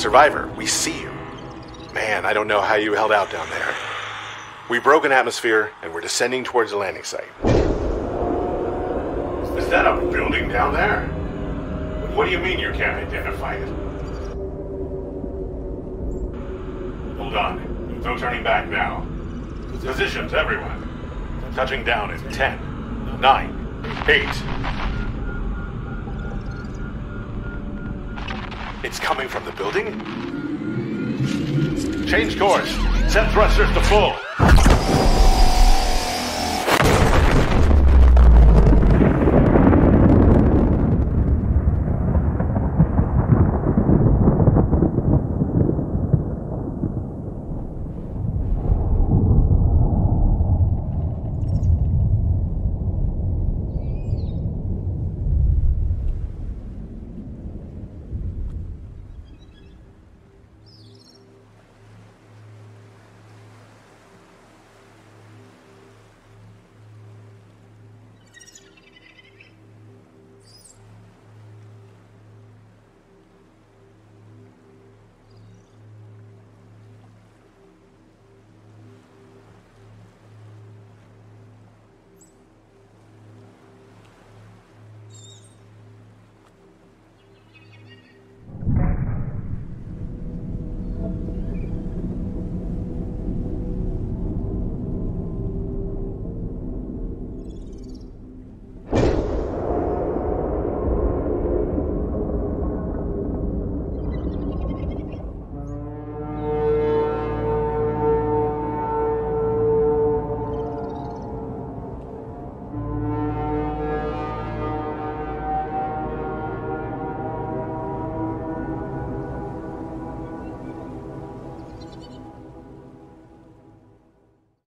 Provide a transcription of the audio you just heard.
survivor. We see you. Man, I don't know how you held out down there. We broke an atmosphere, and we're descending towards the landing site. Is that a building down there? What do you mean you can't identify it? Hold on. No turning back now. Positions, everyone. Touching down in 10, 9, 8. It's coming from the building? Change course. Set thrusters to full.